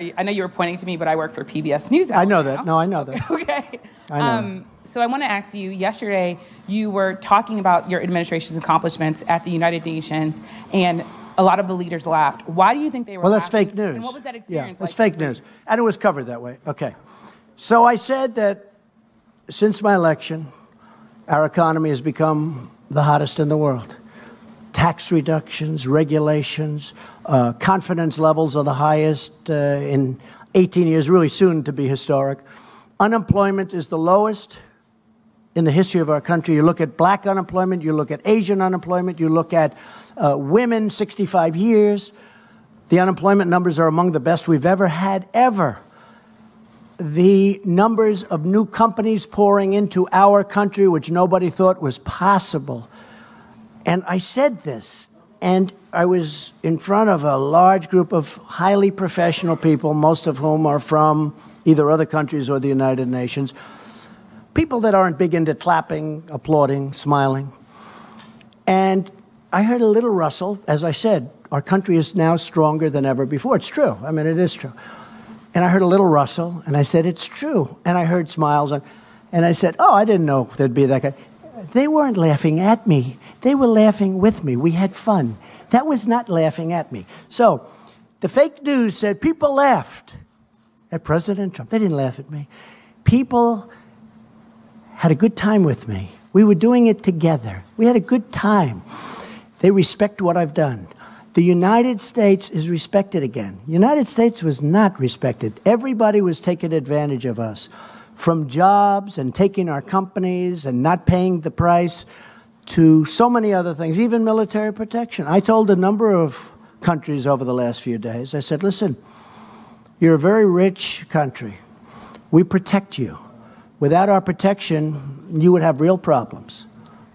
I know you were pointing to me, but I work for PBS News. I know now. that. No, I know that. Okay. I know. Um, so I want to ask you. Yesterday, you were talking about your administration's accomplishments at the United Nations, and a lot of the leaders laughed. Why do you think they were? Well, that's laughing? fake news. And what was that Yeah, experience like? it's fake news. And it was covered that way. Okay. So I said that since my election, our economy has become the hottest in the world. Tax reductions, regulations, uh, confidence levels are the highest uh, in 18 years, really soon to be historic. Unemployment is the lowest in the history of our country. You look at black unemployment, you look at Asian unemployment, you look at uh, women 65 years. The unemployment numbers are among the best we've ever had, ever. The numbers of new companies pouring into our country, which nobody thought was possible. And I said this, and I was in front of a large group of highly professional people, most of whom are from either other countries or the United Nations. People that aren't big into clapping, applauding, smiling. And I heard a little rustle. As I said, our country is now stronger than ever before. It's true. I mean, it is true. And I heard a little rustle, and I said, It's true. And I heard smiles, and, and I said, Oh, I didn't know there'd be that guy. They weren't laughing at me, they were laughing with me. We had fun. That was not laughing at me. So the fake news said people laughed at President Trump. They didn't laugh at me. People had a good time with me. We were doing it together. We had a good time. They respect what I've done. The United States is respected again. United States was not respected. Everybody was taking advantage of us, from jobs and taking our companies and not paying the price to so many other things, even military protection. I told a number of countries over the last few days, I said, listen, you're a very rich country. We protect you. Without our protection, you would have real problems.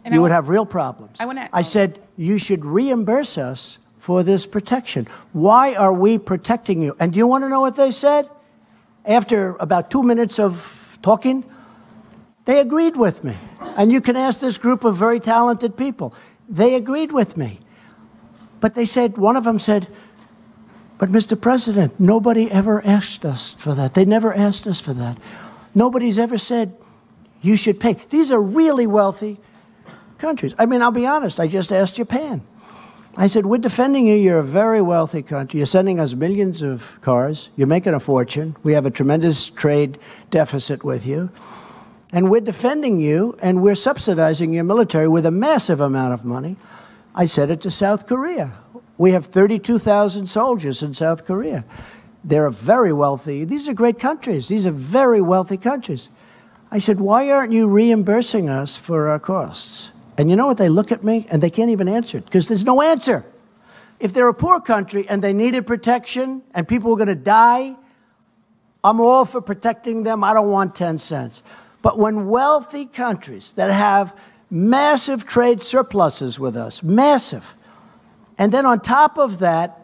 And I you would have real problems. I wanna- I said, you should reimburse us for this protection. Why are we protecting you? And do you want to know what they said? After about two minutes of talking, they agreed with me. And you can ask this group of very talented people. They agreed with me. But they said, one of them said, but Mr. President, nobody ever asked us for that. They never asked us for that. Nobody's ever said, you should pay. These are really wealthy countries. I mean, I'll be honest, I just asked Japan. I said, We're defending you. You're a very wealthy country. You're sending us millions of cars. You're making a fortune. We have a tremendous trade deficit with you. And we're defending you, and we're subsidizing your military with a massive amount of money. I said it to South Korea. We have 32,000 soldiers in South Korea. They're a very wealthy. These are great countries. These are very wealthy countries. I said, Why aren't you reimbursing us for our costs? And you know what? They look at me and they can't even answer it because there's no answer. If they're a poor country and they needed protection and people were going to die, I'm all for protecting them. I don't want 10 cents. But when wealthy countries that have massive trade surpluses with us, massive, and then on top of that,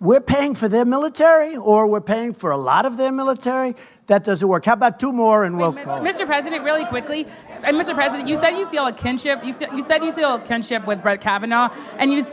we're paying for their military or we're paying for a lot of their military, that doesn't work. How about two more and we'll Wait, call? Mr. President, really quickly, and Mr. President, you said you feel a kinship. You, feel, you said you feel a kinship with Brett Kavanaugh, and you